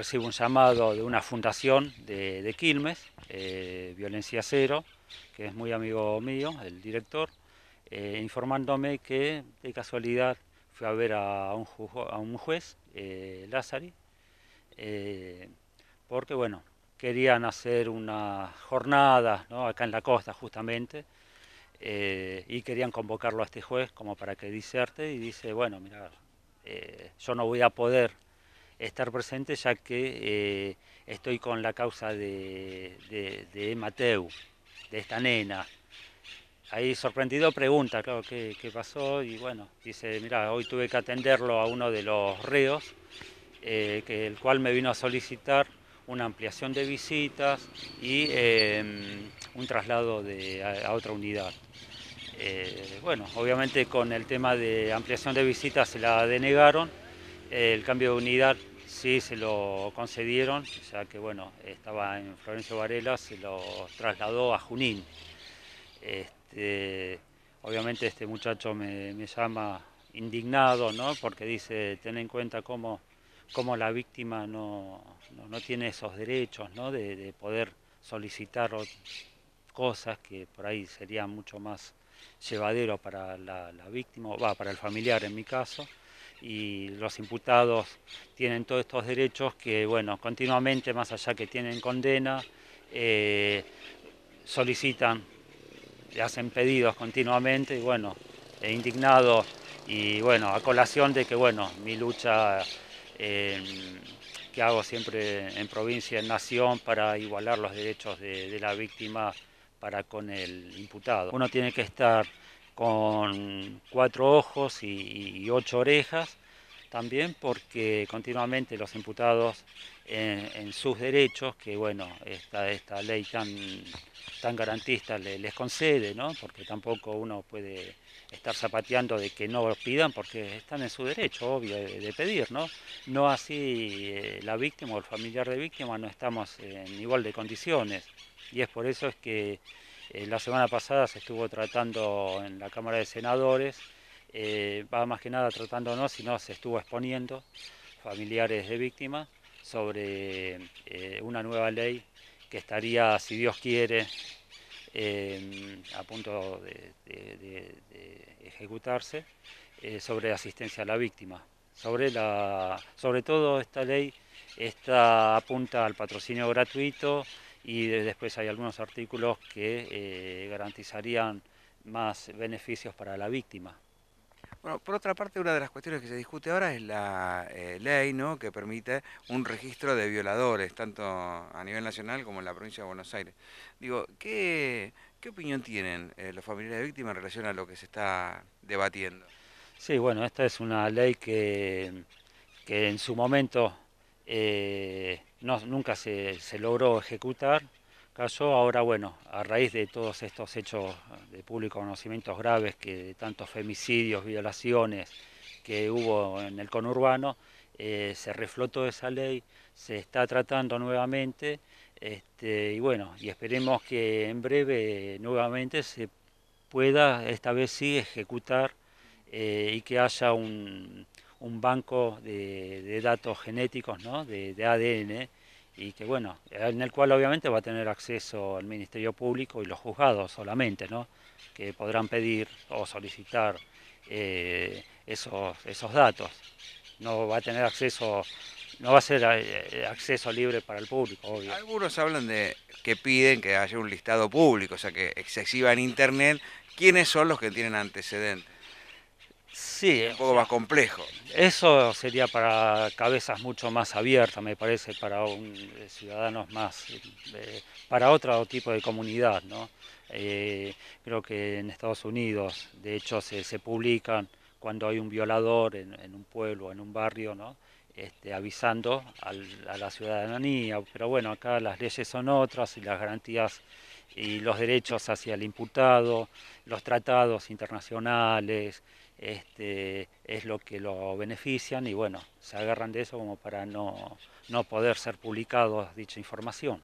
Recibo un llamado de una fundación de, Quilmes, eh, Violencia Cero, que es muy amigo mío, el director, eh, informándome que de casualidad fui a ver a un, juez, eh, Lázari, porque bueno, querían hacer una jornada acá en la costa justamente, y querían convocarlo a este juez como para que diserte y dice, bueno, mira, yo no voy a poder estar presente ya que eh, estoy con la causa de, de, Mateu, de esta nena. Ahí sorprendido pregunta, claro, ¿qué, pasó? Y bueno, dice, mira, hoy tuve que atenderlo a uno de los reos, eh, que, el cual me vino a solicitar una ampliación de visitas y em, un traslado de, a, otra unidad. Eh, bueno, obviamente con el tema de ampliación de visitas se la denegaron, el cambio de unidad Sí, se lo concedieron, ya que bueno, estaba en Florencio Varela, se lo trasladó a Junín. Este, obviamente este muchacho me, llama indignado, ¿no? porque dice, ten en cuenta cómo, cómo la víctima no, tiene esos derechos ¿no? de, poder solicitar cosas que por ahí serían mucho más llevadero para la, la víctima, va, para el familiar en mi caso y los imputados tienen todos estos derechos que, bueno, continuamente, más allá que tienen condena, eh, solicitan, hacen pedidos continuamente y, bueno, e indignado y, bueno, a colación de que, bueno, mi lucha que hago siempre en provincia, en nación, para igualar los derechos de, la víctima para con el imputado. Uno tiene que estar con cuatro ojos y, ocho orejas, también porque continuamente los imputados en, sus derechos, que bueno, esta, esta ley tan, tan garantista les concede, ¿no? porque tampoco uno puede estar zapateando de que no pidan porque están en su derecho, obvio, de, pedir, ¿no? No así eh, la víctima o el familiar de víctima no estamos en igual de condiciones y es por eso es que eh, la semana pasada se estuvo tratando en la Cámara de Senadores, eh, va más que nada tratándonos, sino se estuvo exponiendo familiares de víctimas sobre eh, una nueva ley que estaría, si Dios quiere, a punto de, ejecutarse sobre asistencia a la víctima. Sobre, la, sobre todo esta ley esta apunta al patrocinio gratuito, y después hay algunos artículos que eh, garantizarían más beneficios para la víctima. Bueno, por otra parte, una de las cuestiones que se discute ahora es la eh, ley ¿no? que permite un registro de violadores, tanto a nivel nacional como en la provincia de Buenos Aires. Digo, ¿qué, qué opinión tienen eh, los familiares de víctimas en relación a lo que se está debatiendo? Sí, bueno, esta es una ley que, que en su momento no, nunca se, logró ejecutar. Caso ahora, bueno, a raíz de todos estos hechos de público conocimientos graves, que tantos femicidios, violaciones que hubo en el conurbano, eh, se reflotó esa ley, se está tratando nuevamente, este, y bueno, y esperemos que en breve nuevamente se pueda, esta vez sí, ejecutar eh, y que haya un, un banco de, datos genéticos, ¿no? de, ADN, y que bueno, en el cual obviamente va a tener acceso el Ministerio Público y los juzgados solamente, ¿no? que podrán pedir o solicitar eh, esos, esos datos. No va a tener acceso, no va a ser eh, acceso libre para el público, obvio. Algunos hablan de que piden que haya un listado público, o sea, que se en Internet quiénes son los que tienen antecedentes. Sí, un poco más complejo. Eso sería para cabezas mucho más abiertas, me parece, para un, eh, ciudadanos más, eh, para otro tipo de comunidad, ¿no? Eh, creo que en Estados Unidos, de hecho, se, publican cuando hay un violador en, un pueblo, en un barrio, ¿no? Este, avisando a la ciudadanía, pero bueno, acá las leyes son otras y las garantías y los derechos hacia el imputado, los tratados internacionales, este, es lo que lo benefician y bueno, se agarran de eso como para no, no poder ser publicados dicha información.